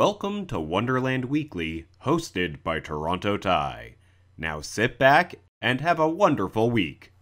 Welcome to Wonderland Weekly, hosted by Toronto Ty. Now sit back and have a wonderful week.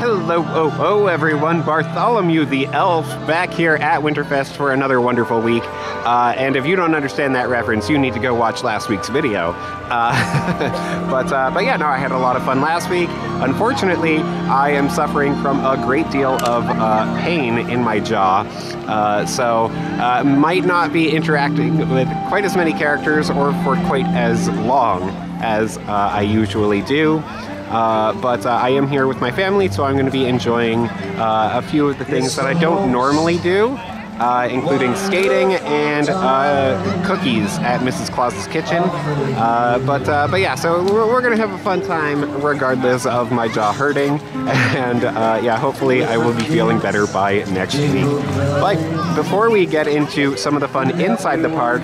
Hello, oh, oh, everyone. Bartholomew the Elf back here at Winterfest for another wonderful week. Uh, and if you don't understand that reference, you need to go watch last week's video. Uh, but, uh, but yeah, no, I had a lot of fun last week. Unfortunately, I am suffering from a great deal of uh, pain in my jaw. Uh, so, uh, might not be interacting with quite as many characters or for quite as long as I usually do. Uh, but uh, I am here with my family, so I'm going to be enjoying uh, a few of the things that I don't normally do, uh, including skating and uh, cookies at Mrs. Claus's kitchen. Uh, but but yeah, so we're, we're going to have a fun time regardless of my jaw hurting, and yeah, hopefully I will be feeling better by next week. But before we get into some of the fun inside the park,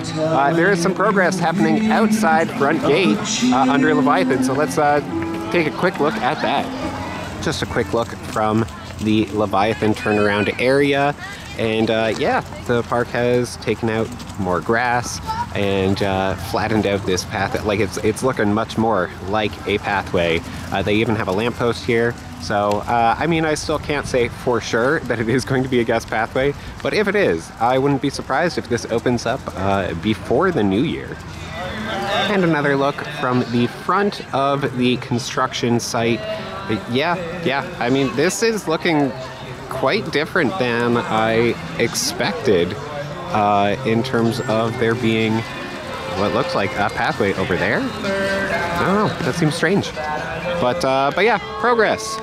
there is some progress happening outside front gate under Leviathan. So let's take a quick look at that. Just a quick look from the Leviathan turnaround area. And uh, yeah, the park has taken out more grass and uh, flattened out this path. Like it's it's looking much more like a pathway. Uh, they even have a lamppost here. So uh, I mean, I still can't say for sure that it is going to be a guest pathway, but if it is, I wouldn't be surprised if this opens up uh, before the new year. And another look from the front of the construction site. Yeah, yeah, I mean, this is looking quite different than I expected uh, in terms of there being what looks like a pathway over there. I don't know, that seems strange. But, uh, but yeah, progress.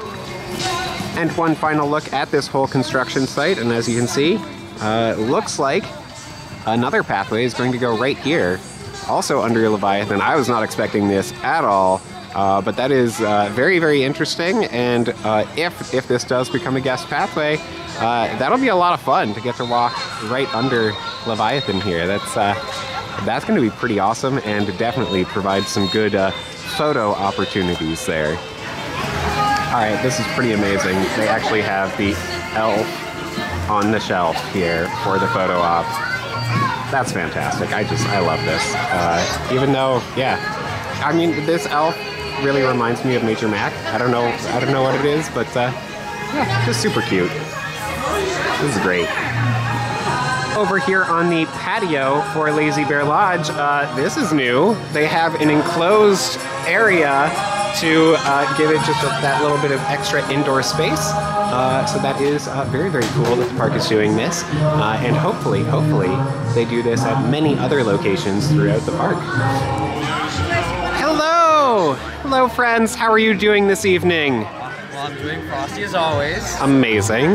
And one final look at this whole construction site, and as you can see, uh, looks like another pathway is going to go right here also under Leviathan. I was not expecting this at all. Uh, but that is uh, very, very interesting. And uh, if if this does become a guest pathway, uh, that'll be a lot of fun to get to walk right under Leviathan here. That's uh, that's going to be pretty awesome, and definitely provide some good uh, photo opportunities there. All right, this is pretty amazing. They actually have the elf on the shelf here for the photo op that's fantastic. I just I love this. Uh, even though, yeah, I mean this elf really reminds me of Major Mac. I don't know I don't know what it is, but uh, yeah, just super cute. This is great. Over here on the patio for Lazy Bear Lodge, uh, this is new. They have an enclosed area to uh, give it just a, that little bit of extra indoor space. Uh, so that is uh, very, very cool that the park is doing this. Uh, and hopefully, hopefully, they do this at many other locations throughout the park. Hello! Hello, friends. How are you doing this evening? Well, I'm doing frosty as always. Amazing.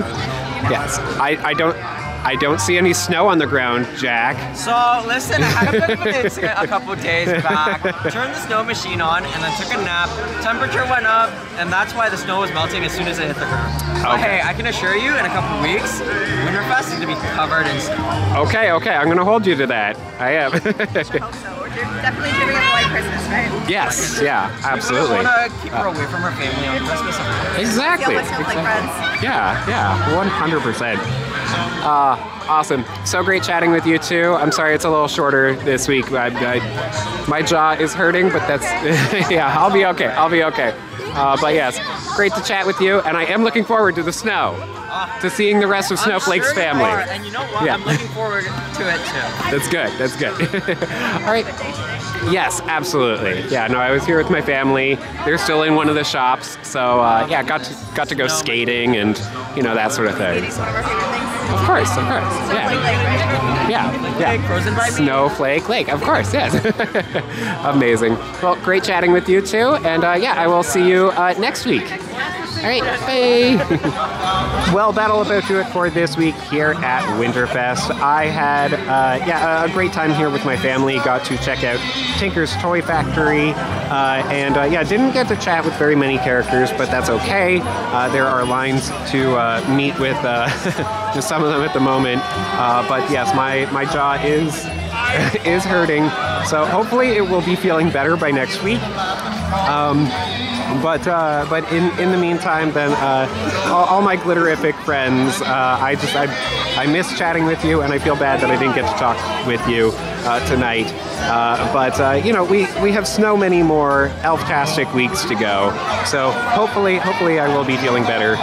Yes. I, I don't I don't see any snow on the ground, Jack. So listen, I had a bit of an incident a couple days back. Turned the snow machine on and then took a nap. Temperature went up, and that's why the snow was melting as soon as it hit the ground. Okay. But hey, I can assure you, in a couple weeks, Winterfest is gonna be covered in snow. Okay, okay, I'm gonna hold you to that. I am. I hope so. We're definitely giving it away Christmas, right? Yes, yeah, absolutely. We want to keep her away from her family on Christmas. Exactly. exactly. Yeah, yeah, 100%. Uh, awesome. So great chatting with you too. I'm sorry it's a little shorter this week. I, I, my jaw is hurting, but that's, yeah, I'll be okay. I'll be okay. Uh, but yes, great to chat with you, and I am looking forward to the snow, to seeing the rest of Snowflake's sure family. Are, and you know what? Yeah. I'm looking forward to it too. That's good. That's good. All right. Yes, absolutely. Yeah, no, I was here with my family. They're still in one of the shops, so uh, yeah, got to got to go skating and you know that sort of thing. So. Of course, of course. Yeah. Yeah. Yeah. Snowflake Lake, of course, yes. Amazing. Well, great chatting with you too. And uh, yeah, I will see you uh, next week. All right, bye. well, that'll about do it for this week here at Winterfest. I had, uh, yeah, a great time here with my family. Got to check out Tinker's Toy Factory, uh, and uh, yeah, didn't get to chat with very many characters, but that's okay. Uh, there are lines to uh, meet with uh, some of them at the moment, but yes, my my jaw is is hurting, so hopefully it will be feeling better by next week. Um, but uh, but in, in the meantime, then uh, all, all my glitterific friends, uh, I just I, I miss chatting with you, and I feel bad that I didn't get to talk with you uh, tonight. Uh, but you know, we, we have so many more elftastic weeks to go. So hopefully, hopefully, I will be feeling better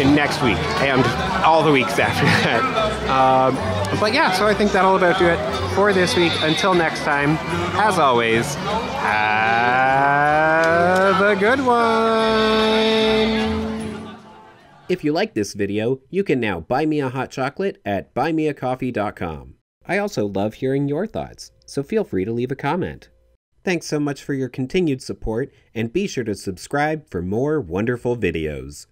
in next week and all the weeks after that. Um, but yeah, so I think that'll about do it for this week. Until next time, as always, have a good one. If you like this video, you can now buy me a hot chocolate at buymeacoffee.com. I also love hearing your thoughts, so feel free to leave a comment. Thanks so much for your continued support, and be sure to subscribe for more wonderful videos.